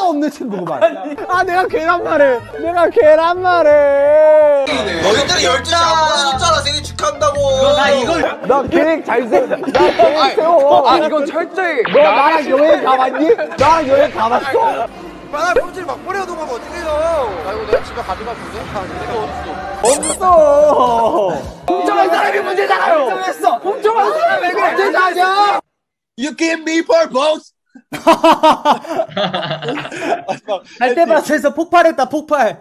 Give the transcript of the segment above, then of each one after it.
없는 친구 그만. 아 내가 계란말해. 내가 계란말해. 너희들이 12시 안 보내줬잖아 생일 축하한다고 나 이걸 너 계획 잘 세워. 나 계획 세워. 아 이건 철저히 너 나랑 여행 가봤니? 나랑 여행 가봤어? 바닥 꼴찌를 막 버려두면 어떡해요 아 이거 내가 집에 가져갈 건데? 아 어딨어 없어. 훔쳐간 사람이 문제잖아요. 훔쳐간 사람이 왜 그래? 문제잖아. You give me purpose 갈대밭에서 폭발했다 폭발.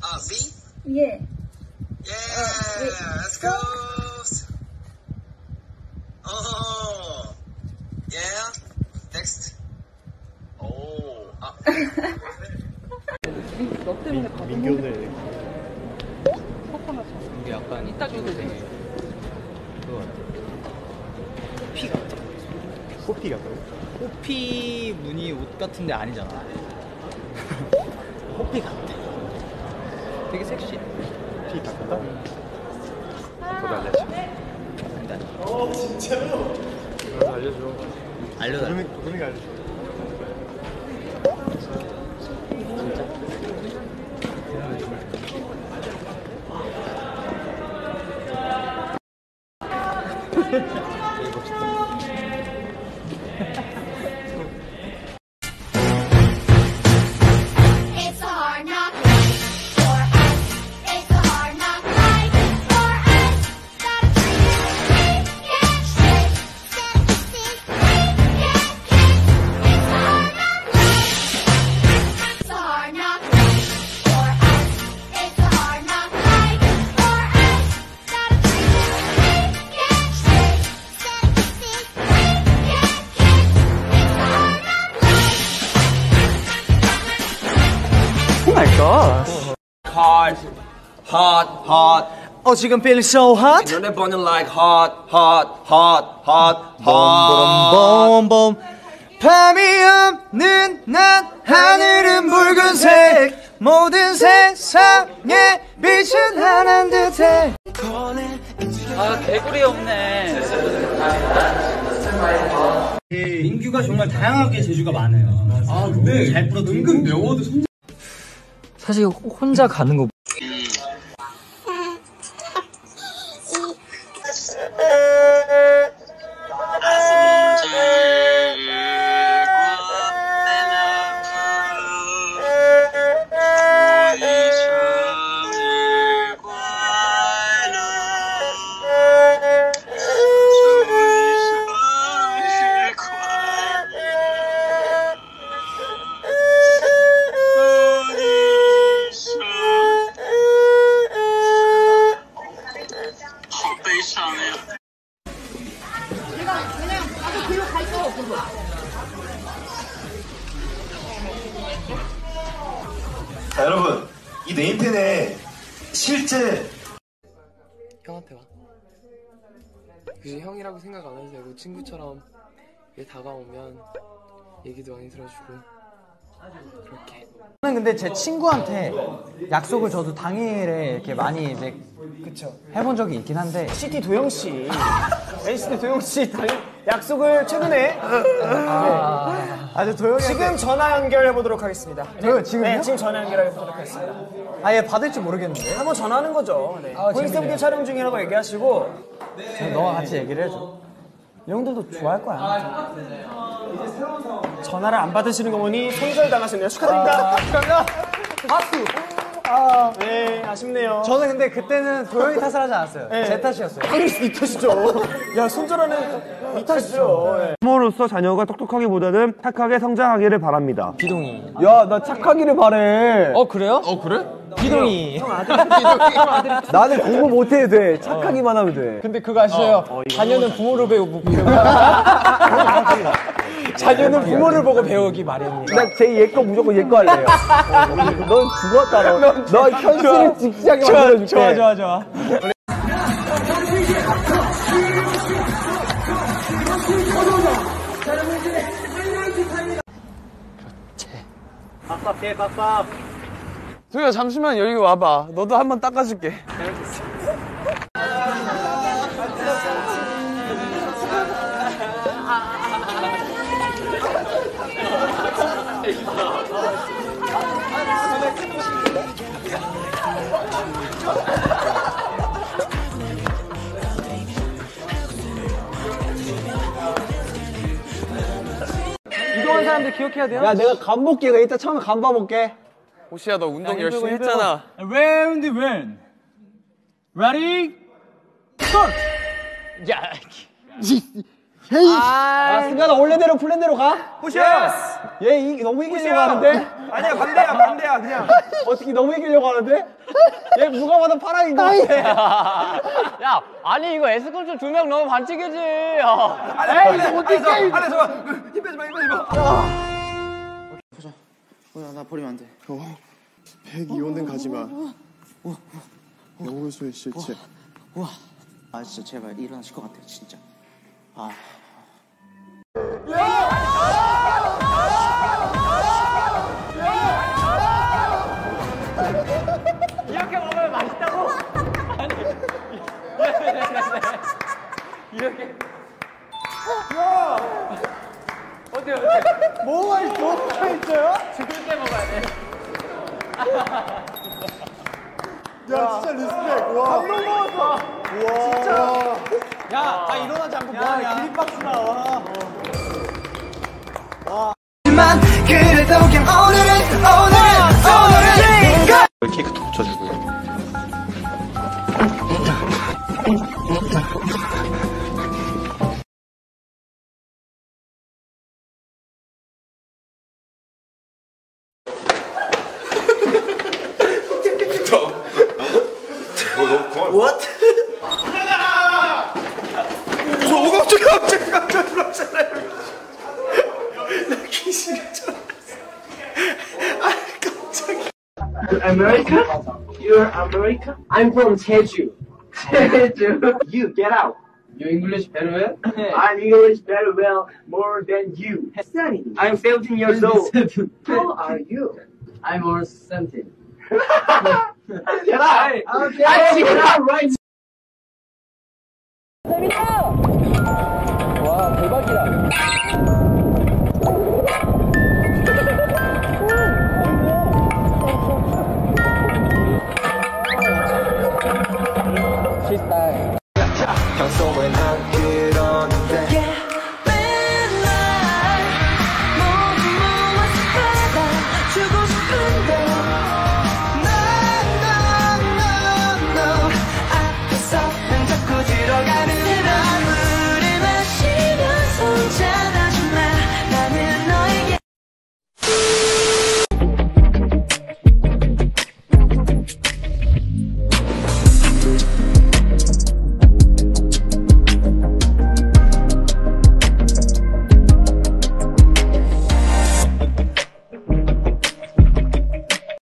아 me? 예. Yeah let's go Oh Yeah Next 오 아. 이게 약간 이따 줘도 돼. 그거 같아. 호피 같아. 호피 같다고? 호피 무늬 옷 같은데 아니잖아. 호피 같아. 되게 섹시. 호피 같다? 저도 알려줘. 일단 저도 알려줘. 알려달라. 도겸이 도겸이가 알려줘. It's Yeah. 갓. Hot Hot Hot 어 지금 feeling so hot. 눈에 보는 like hot Hot Hot Hot Hot 봄봄봄 밤이 없는 낮 하늘은 붉은색 모든 세상에 빛은 하나인 듯해 아 개구리 없네. 민규가 정말 다양하게 재주가 많아요. 아 근데 잘 풀어도 은근 명어도 사실 혼자 가는 거 자, 여러분, 이 네임펜에 실제 형한테 와. 굳이 형이라고 생각 안 해도 되고 친구처럼 얘 다가오면 얘기도 많이 들어주고. 저는 근데 제 친구한테 약속을 저도 당일에 이렇게 많이 이제 그쵸 해본 적이 있긴 한데 CT 도영 씨, NCT 도영 씨 당- 약속을 최근에 아주 도영이 지금 전화 연결해 보도록 하겠습니다. 도영 지금요? 네, 지금 전화 연결해 보도록 하겠습니다. 아예 받을지 모르겠는데 한번 전화하는 거죠. 네. 아, 보이스브리 재밌네요. 촬영 중이라고 얘기하시고 너가 같이 얘기를 해줘 이 형들도 좋아할 거야 전화를 안 받으시는 거 보니 손절 당하셨네요. 축하드립니다. 축하합니다 박수 네, 아쉽네요. 저는 근데 그때는 도영이 탓을 하지 않았어요 네. 제 탓이었어요 당연히 이 탓이죠. 야, 손절하는 이 탓이죠. 네. 부모로서 자녀가 똑똑하기보다는 착하게 성장하기를 바랍니다. 비동이. 야 나 착하기를 바래 어 그래요? 어 그래? 비동이. 나는 공부 못해도 돼 착하기만 하면 돼 근데 그거 아시죠? 자녀는 부모를 배우고 자녀는 부모를 보고 배우기 마련이에요. 나제 얘 거 무조건 얘 거 할래요 넌 죽었다 너. 너 현실을 직시하게 만들어줄게 좋아 좋아 좋아. 빡빡해, 빡빡. 도희야 잠시만 여기 와봐. 너도 한번 닦아줄게. 이동한 사람들 기억해야 돼요. 야 내가 간 볼게 이따 처음에 간 봐볼게 호시야 너 운동 힘들고 열심히 힘들고. 했잖아. When the when. Ready? 야 승관아 원래대로 플랜대로 가? 호시야. 얘 이, 너무 이기려고 하는데? 아니야 반대야 반대야 그냥. 어떻게 너무 이기려고 하는데? 얘 누가 봐도 파랑인 것 같아 야, 아니 이거 S컵줄 두명 넣으면 반칙이지. 에이 이거 어떻게 게임 안에 저거 힘 빼지 마, 힘 빼지 마. 뭐야 나 버리면 안 돼. 102호는 가지 마. 영호수의 실체. 아 진짜 제발 일어나실 것 같아요 진짜. 야, 다 일어나지 않고 뭐하냐? 기립박수 나와. 케이크도 붙여주고요. what? 저 오감증 깜짝 깜짝 놀랐잖아요. 나 귀신인 줄 알았어. America? You're America? I'm from Jeju. Jeju. You, get out. You English very well? I'm English very well, more than you. Study. I'm 17 years old. How are you? I'm almost 17. Get out! Okay. I get out right 와, 대박이다.